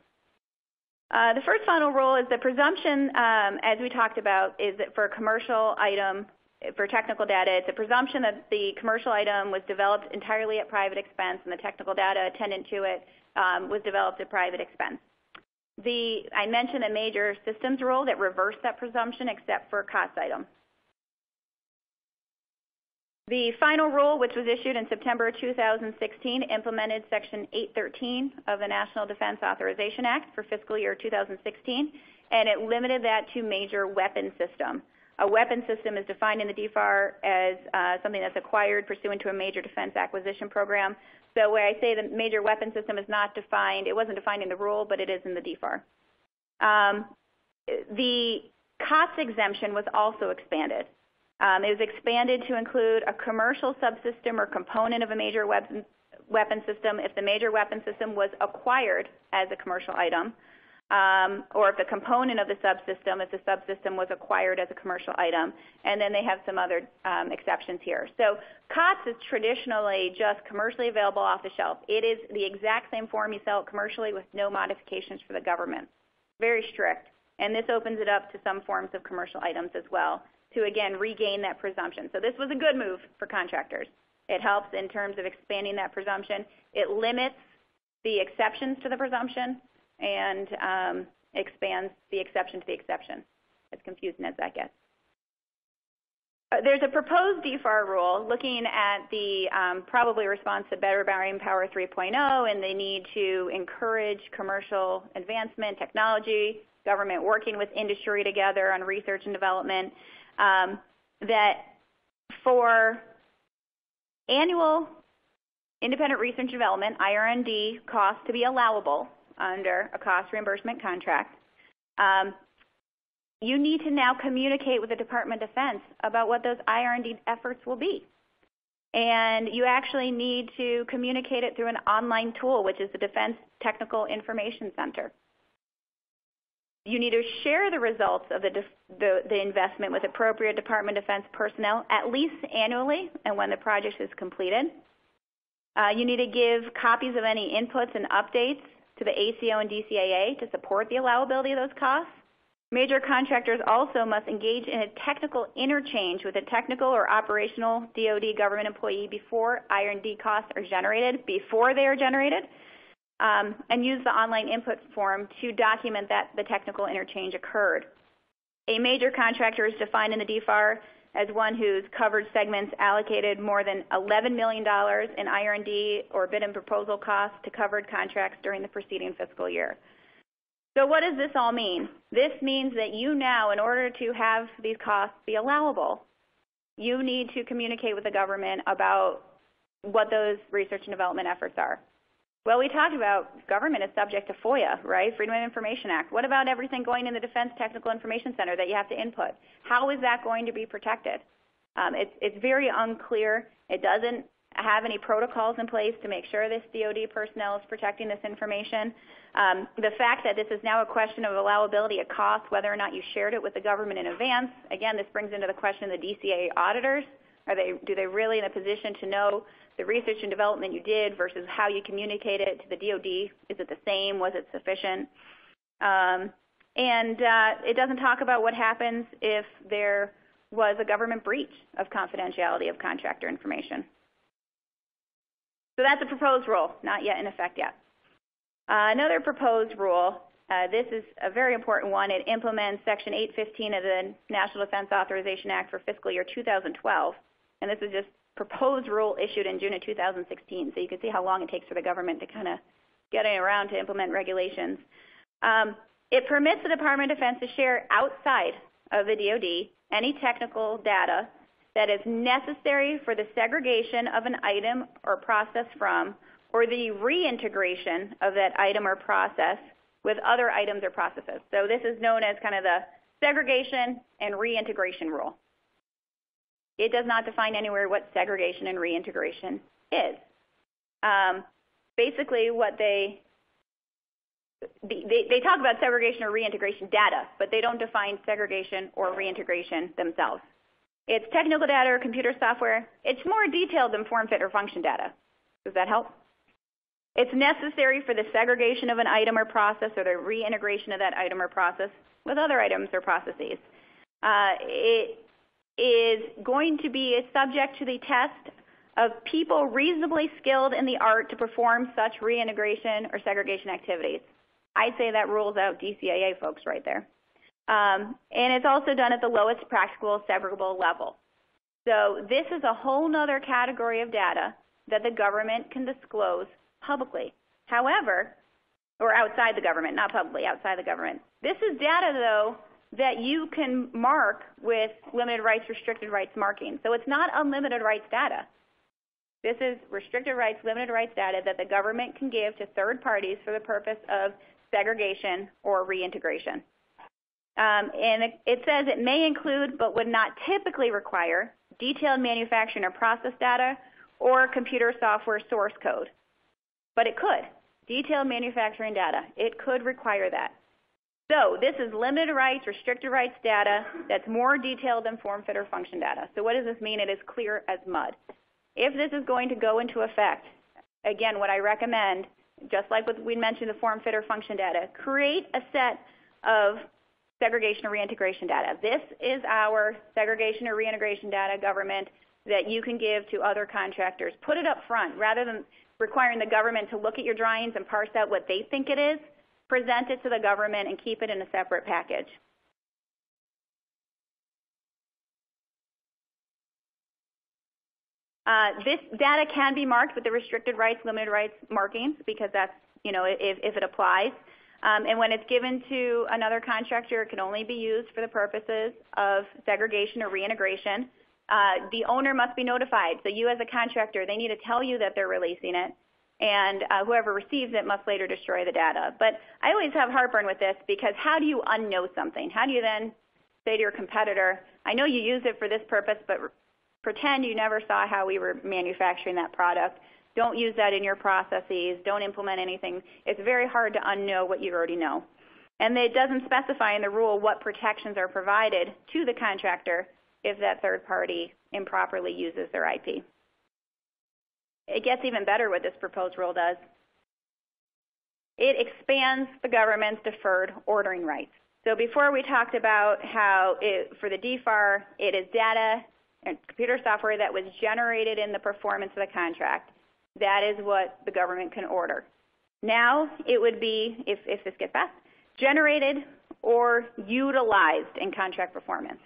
Uh, the first final rule is the presumption, um, as we talked about, is that for a commercial item, for technical data, it's a presumption that the commercial item was developed entirely at private expense and the technical data attendant to it um, was developed at private expense. The, I mentioned a major systems rule that reversed that presumption except for a COTS items. The final rule, which was issued in September 2016, implemented Section 813 of the National Defense Authorization Act for fiscal year 2016, and it limited that to major weapon system. A weapon system is defined in the DFAR as uh, something that's acquired pursuant to a major defense acquisition program. So where I say the major weapon system is not defined, it wasn't defined in the rule, but it is in the DFAR. Um, the COTS exemption was also expanded. Um, it was expanded to include a commercial subsystem or component of a major weapon, weapon system if the major weapon system was acquired as a commercial item um, or if the component of the subsystem, if the subsystem was acquired as a commercial item, and then they have some other um, exceptions here. So COTS is traditionally just commercially available off the shelf. It is the exact same form you sell it commercially with no modifications for the government. Very strict. And this opens it up to some forms of commercial items as well to, again, regain that presumption. So this was a good move for contractors. It helps in terms of expanding that presumption. It limits the exceptions to the presumption and um, expands the exception to the exception, as confusing as that gets. Uh, there's a proposed DFAR rule looking at the um, probably response to Better Buying Power 3.0 and the need to encourage commercial advancement, technology, government working with industry together on research and development, um, that for annual independent research and development, IR&D costs to be allowable under a cost reimbursement contract, um, you need to now communicate with the Department of Defense about what those IR&D efforts will be. And you actually need to communicate it through an online tool, which is the Defense Technical Information Center. You need to share the results of the, the, the, investment with appropriate Department of Defense personnel at least annually and when the project is completed. Uh, you need to give copies of any inputs and updates to the ACO and DCAA to support the allowability of those costs. Major contractors also must engage in a technical interchange with a technical or operational DoD government employee before IR&D costs are generated, before they are generated. um, and use the online input form to document that the technical interchange occurred. A major contractor is defined in the DFAR as one whose covered segments allocated more than $11 million in IR&D or bid and proposal costs to covered contracts during the preceding fiscal year. So what does this all mean? This means that you now, in order to have these costs be allowable, you need to communicate with the government about what those research and development efforts are. Well, we talked about government is subject to FOIA, right? Freedom of Information Act. What about everything going in the Defense Technical Information Center that you have to input? How is that going to be protected? Um, it's, it's very unclear. It doesn't have any protocols in place to make sure this DoD personnel is protecting this information. Um, the fact that this is now a question of allowability of cost, whether or not you shared it with the government in advance, again, this brings into the question the DCAA auditors. Are they, do they really in a position to know the research and development you did versus how you communicated it to the DoD. Is it the same? Was it sufficient? Um, and uh, it doesn't talk about what happens if there was a government breach of confidentiality of contractor information. So that's a proposed rule, not yet in effect yet. Uh, another proposed rule, uh, this is a very important one. It implements Section 815 of the National Defense Authorization Act for fiscal year 2012. And this is just proposed rule issued in June of 2016. So you can see how long it takes for the government to kind of get around to implement regulations. Um, it permits the Department of Defense to share outside of the DoD any technical data that is necessary for the segregation of an item or process from or the reintegration of that item or process with other items or processes. So this is known as kind of the segregation and reintegration rule. It does not define anywhere what segregation and reintegration is. Um, basically, what they, they they talk about segregation or reintegration data, but they don't define segregation or reintegration themselves. It's technical data or computer software. It's more detailed than form, fit, or function data. Does that help? It's necessary for the segregation of an item or process or the reintegration of that item or process with other items or processes. Uh, it is going to be subject to the test of people reasonably skilled in the art to perform such reintegration or segregation activities. I'd say that rules out DCAA folks right there. Um, and it's also done at the lowest practical segregable level. So this is a whole other category of data that the government can disclose publicly. However, or outside the government, not publicly, outside the government. This is data, though, that you can mark with limited rights, restricted rights marking. So it's not unlimited rights data. This is restricted rights, limited rights data that the government can give to third parties for the purpose of segregation or reintegration. Um, and it, it says it may include but would not typically require detailed manufacturing or process data or computer software source code. But it could. Detailed manufacturing data. It could require that. So this is limited rights, restricted rights data that's more detailed than form, fit, or function data. So what does this mean? It is clear as mud. If this is going to go into effect, again, what I recommend, just like we mentioned the form, fit, or function data, create a set of segregation or reintegration data. This is our segregation or reintegration data government that you can give to other contractors. Put it up front rather than requiring the government to look at your drawings and parse out what they think it is present it to the government, and keep it in a separate package. Uh, this data can be marked with the restricted rights, limited rights markings because that's, you know, if, if it applies. Um, and when it's given to another contractor, it can only be used for the purposes of segregation or reintegration. Uh, the owner must be notified. So you as a contractor, they need to tell you that they're releasing it and uh, whoever receives it must later destroy the data. But I always have heartburn with this because how do you unknow something? How do you then say to your competitor, I know you use it for this purpose, but pretend you never saw how we were manufacturing that product. Don't use that in your processes. Don't implement anything. It's very hard to unknow what you already know. And it doesn't specify in the rule what protections are provided to the contractor if that third party improperly uses their IP. It gets even better what this proposed rule does. It expands the government's deferred ordering rights. So before we talked about how it, for the DFAR, it is data and computer software that was generated in the performance of the contract. That is what the government can order. Now it would be, if, if this gets passed, generated or utilized in contract performance.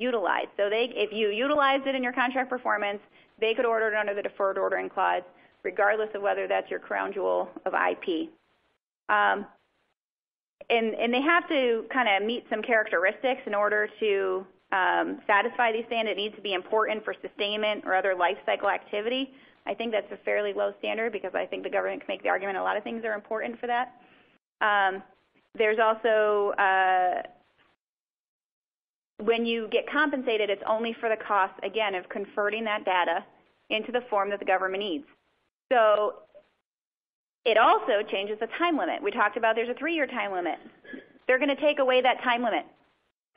Utilized. So they, if you utilized it in your contract performance, they could order it under the deferred ordering clause, regardless of whether that's your crown jewel of IP. Um, and, and they have to kind of meet some characteristics in order to um, satisfy these standards. It needs to be important for sustainment or other life cycle activity. I think that's a fairly low standard because I think the government can make the argument a lot of things are important for that. Um, there's also, uh, when you get compensated, it's only for the cost, again, of converting that data into the form that the government needs. So it also changes the time limit. We talked about there's a three-year time limit. They're going to take away that time limit.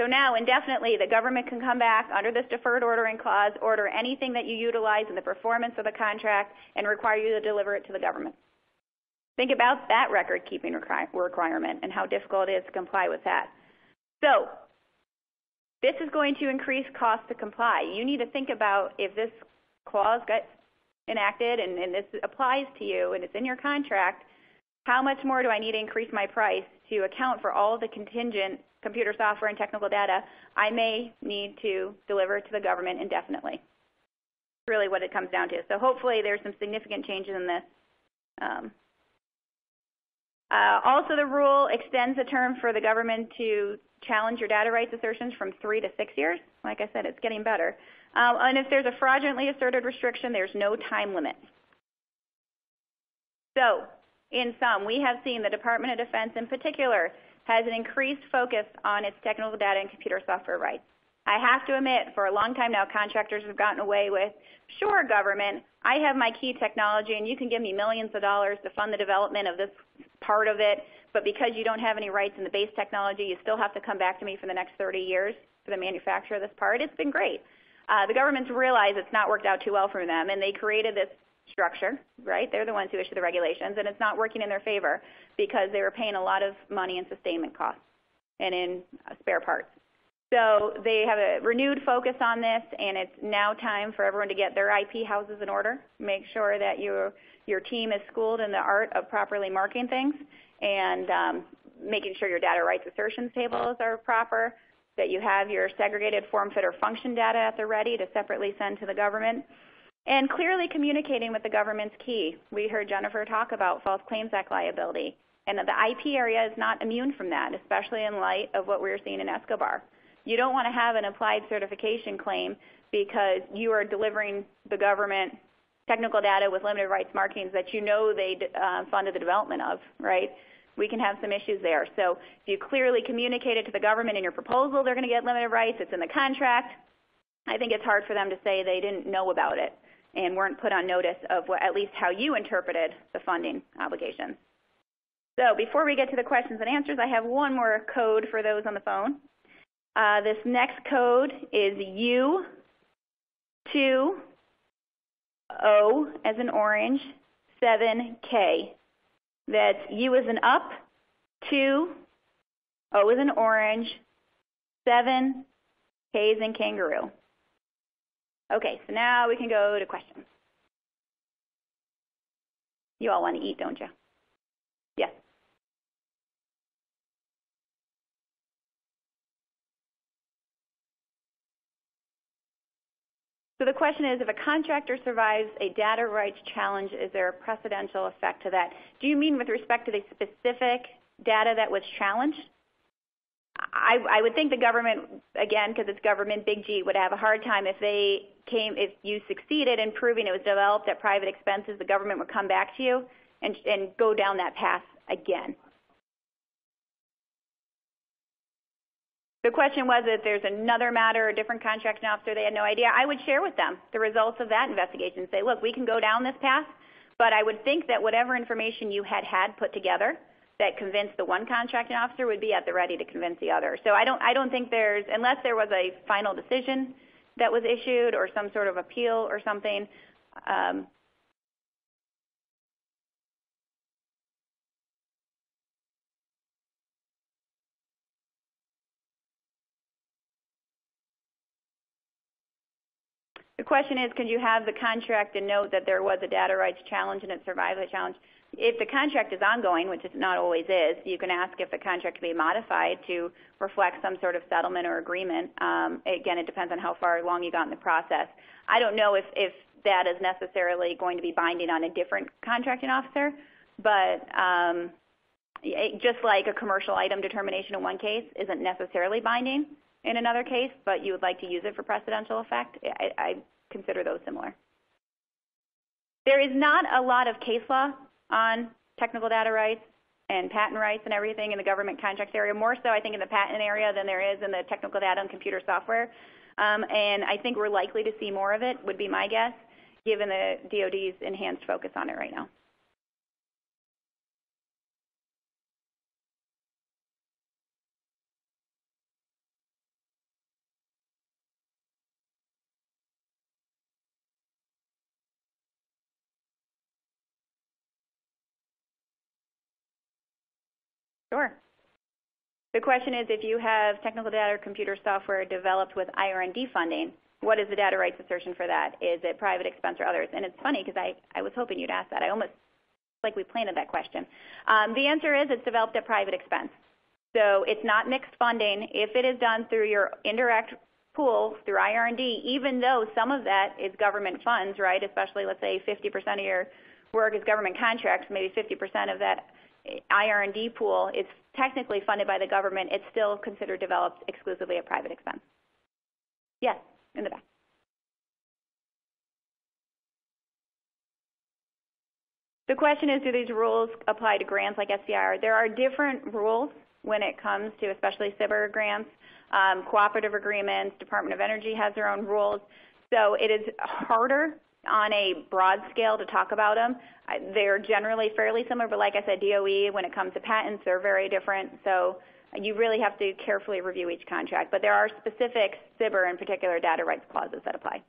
So now, indefinitely, the government can come back under this deferred ordering clause, order anything that you utilize in the performance of the contract, and require you to deliver it to the government. Think about that record-keeping requirement and how difficult it is to comply with that. So this is going to increase cost to comply. You need to think about if this clause gets enacted and, and this applies to you and it's in your contract, how much more do I need to increase my price to account for all the contingent computer software and technical data I may need to deliver to the government indefinitely? Really what it comes down to. So hopefully there's some significant changes in this. Um, uh, also, the rule extends the term for the government to challenge your data rights assertions from three to six years. Like I said, it's getting better. Um, and if there's a fraudulently asserted restriction, there's no time limit. So, in sum, we have seen the Department of Defense in particular has an increased focus on its technical data and computer software rights. I have to admit, for a long time now, contractors have gotten away with, sure, government, I have my key technology and you can give me millions of dollars to fund the development of this part of it, but because you don't have any rights in the base technology, you still have to come back to me for the next 30 years for the manufacture of this part. It's been great. Uh, the government's realized it's not worked out too well for them, and they created this structure, right? They're the ones who issue the regulations, and it's not working in their favor because they were paying a lot of money in sustainment costs and in spare parts. So they have a renewed focus on this, and it's now time for everyone to get their IP houses in order. Make sure that your your team is schooled in the art of properly marking things, and um, making sure your data rights assertions tables are proper, that you have your segregated form, fit, or function data at the ready to separately send to the government, and clearly communicating with the government's key. We heard Jennifer talk about False Claims Act liability, and the IP area is not immune from that, especially in light of what we are seeing in Escobar. You don't want to have an implied certification claim because you are delivering the government technical data with limited rights markings that you know they uh, funded the development of, right? We can have some issues there. So if you clearly communicate it to the government in your proposal, they're going to get limited rights. It's in the contract. I think it's hard for them to say they didn't know about it and weren't put on notice of what, at least how you interpreted the funding obligations. So before we get to the questions and answers, I have one more code for those on the phone. Uh, this next code is U2O as an orange, 7K. That's U as an up, 2, O as an orange, 7, K as in kangaroo. Okay, so now we can go to questions. You all want to eat, don't you? Yes. So the question is, if a contractor survives a data rights challenge, is there a precedential effect to that? Do you mean with respect to the specific data that was challenged? I, I would think the government, again, because it's government, Big G, would have a hard time if they came, if you succeeded in proving it was developed at private expenses, the government would come back to you and, and go down that path again. The question was if there's another matter, a different contracting officer, they had no idea. I would share with them the results of that investigation. And say, look, we can go down this path, but I would think that whatever information you had had put together that convinced the one contracting officer would be at the ready to convince the other. So I don't, I don't think there's, unless there was a final decision that was issued or some sort of appeal or something, um, The question is, can you have the contract and note that there was a data rights challenge and it survived the challenge? if the contract is ongoing, which it not always is, you can ask if the contract can be modified to reflect some sort of settlement or agreement. Um, again, it depends on how far along you got in the process. I don't know if, if that is necessarily going to be binding on a different contracting officer, but um, it, just like a commercial item determination in one case isn't necessarily binding in another case, but you would like to use it for precedential effect, I, I consider those similar. There is not a lot of case law on technical data rights and patent rights and everything in the government contracts area, more so I think in the patent area than there is in the technical data and computer software. Um, and I think we're likely to see more of it, would be my guess, given the DoD's enhanced focus on it right now. Sure. The question is if you have technical data or computer software developed with IR&D funding, what is the data rights assertion for that? Is it private expense or others? And it's funny because I, I was hoping you'd ask that. I almost like we planted that question. Um, the answer is it's developed at private expense. So it's not mixed funding. If it is done through your indirect pool through IR&D, even though some of that is government funds, right? Especially let's say 50% of your work is government contracts, maybe 50% of that IR&D pool is technically funded by the government, it's still considered developed exclusively at private expense. Yes, in the back. The question is, do these rules apply to grants like SBIR? There are different rules when it comes to especially SBIR grants. Um, cooperative agreements, Department of Energy has their own rules. So it is harder on a broad scale to talk about them. They're generally fairly similar, but like I said, DOE, when it comes to patents, they're very different. So uh, you really have to carefully review each contract. But there are specific SBIR in particular data rights clauses that apply.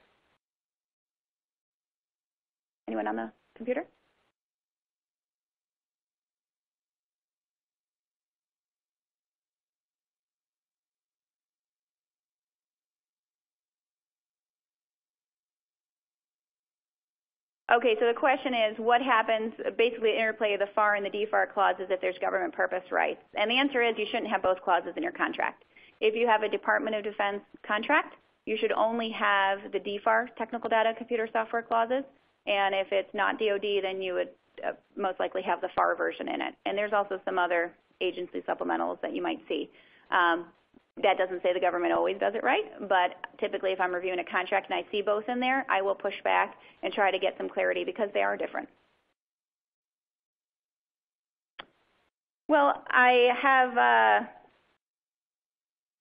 Anyone on the computer? Okay, so the question is, what happens, basically the interplay of the FAR and the DFAR clauses if there's government purpose rights? And the answer is you shouldn't have both clauses in your contract. If you have a Department of Defense contract, you should only have the DFAR, technical data computer software clauses. And if it's not DoD, then you would uh, most likely have the FAR version in it. And there's also some other agency supplementals that you might see. Um, that doesn't say the government always does it right, but typically if I'm reviewing a contract and I see both in there, I will push back and try to get some clarity because they are different. Well, I have, uh,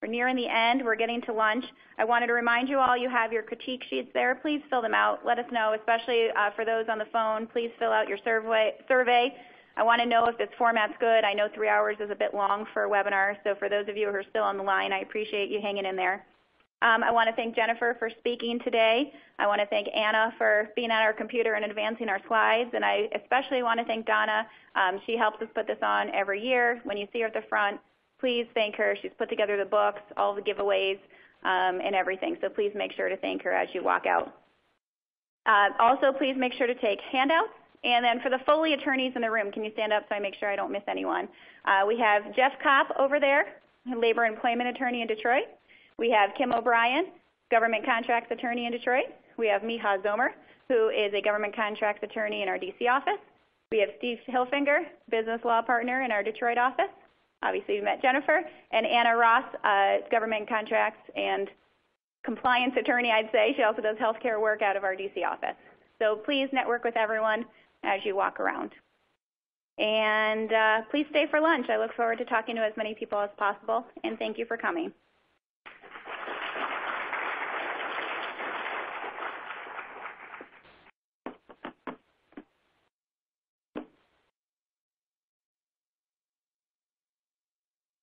we're nearing the end. We're getting to lunch. I wanted to remind you all you have your critique sheets there. Please fill them out. Let us know, especially uh, for those on the phone. Please fill out your survey. survey. I want to know if this format's good. I know three hours is a bit long for a webinar, so for those of you who are still on the line, I appreciate you hanging in there. Um, I want to thank Jennifer for speaking today. I want to thank Anna for being at our computer and advancing our slides. And I especially want to thank Donna. Um, she helps us put this on every year. When you see her at the front, please thank her. She's put together the books, all the giveaways, um, and everything. So please make sure to thank her as you walk out. Uh, also, please make sure to take handouts. And then for the Foley attorneys in the room, can you stand up so I make sure I don't miss anyone? Uh, we have Jeff Kopp over there, labor employment attorney in Detroit. We have Kim O'Brien, government contracts attorney in Detroit. We have Miha Zomer, who is a government contracts attorney in our DC office. We have Steve Hilfinger, business law partner in our Detroit office. Obviously, you met Jennifer. And Anna Ross, uh, government contracts and compliance attorney, I'd say. She also does healthcare work out of our DC office. So please network with everyone as you walk around. And uh, please stay for lunch. I look forward to talking to as many people as possible, and thank you for coming.